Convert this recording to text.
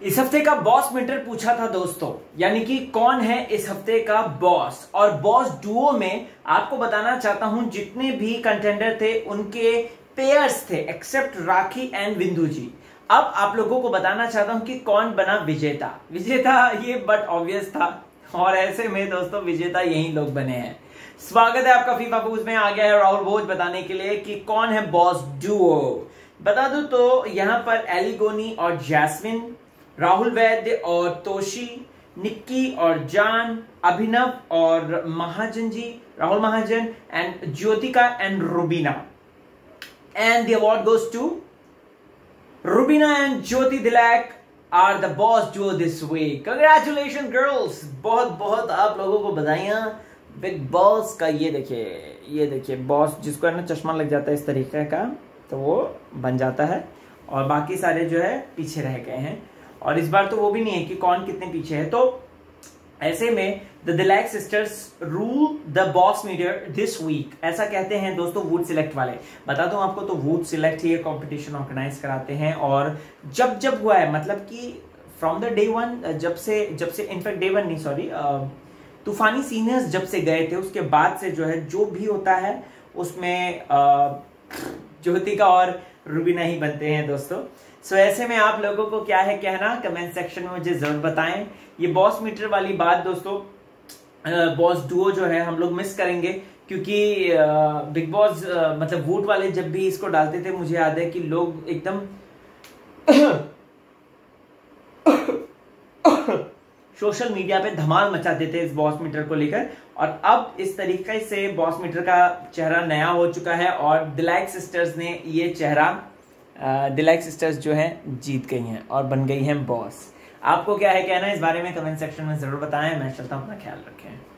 इस हफ़्ते का बॉस मीटर पूछा था दोस्तों, यानी कि कौन है इस हफ़्ते का बॉस और बॉस डुओ में आपको बताना चाहता हूँ, जितने भी कंटेंडर थे, उनके पेयर्स थे एक्सेप्ट राखी एंड बिंदु जी। अब आप लोगों को बताना चाहता हूँ कि कौन बना विजेता? विजेता ये बट ऑब्वियस था, और ऐसे में दोस्तों, विजेता यही लोग बने हैं। स्वागत है आपका फीफा फूज में आ गया है राहुल भोज बताने के लिए कि कौन है बॉस डुओ बता दू तो यहाँ पर एलिगोनी और जैस्मिन राहुल वैद्य और तोशी, निक्की और जान, अभिनव और Mahajan ji, Rahul Mahajan and Jyotika and Rubina. And the award goes to Rubina and Jyoti Dilaik are the boss do this week congratulation girls बहुत बहुत आप लोगों को बधाइयाँ। बिग बॉस का ये देखिए ये देखिए बॉस जिसको है ना, चश्मा लग जाता है इस तरीके का तो वो बन जाता है। और बाकी सारे जो है, पीछे रह गए हैं। और इस बार तो वो भी नहीं है कि कौन कितने पीछे है। तो ऐसे में the Dilaik sisters rule the boss media this week ऐसा कहते हैं दोस्तों वुड सिलेक्ट वाले। बता दूँ आपको तो वुड सिलेक्ट ही कंपटीशन ऑर्गेनाइज कराते हैं और जब जब हुआ है मतलब कि फ्रॉम द डे वन जब से जब से इनफैक्ट डे वन नहीं सॉरी तूफानी सीनियर्स जब से गए थे, उसके बाद से जो है, जो भी होता है, उसमें ज्योतिका और रूबीना ही बनते हैं दोस्तों। सो so, ऐसे में आप लोगों को क्या है कहना? कमेंट सेक्शन में मुझे ज़रूर बताएँ। ये बॉस मीटर वाली बात दोस्तों बॉस डुओ जो है हम लोग मिस करेंगे क्योंकि बिग बॉस मतलब वोट वाले जब भी इसको डालते थे मुझे याद है कि लोग एकदम सोशल मीडिया पे धमाल मचाते थे इस बॉस मीटर को लेकर। और अब इस तरीके से बॉस मीटर का चेहरा नया हो चुका है और दिलाइक सिस्टर्स ने ये चेहरा डिलाइक सिस्टर्स जो हैं, जीत गई हैं और बन गई हैं बॉस आपको क्या है कहना है? इस बारे में कमेंट सेक्शन में ज़रूर बताएँ। मैं चलता हूँ, अपना ख्याल रखें।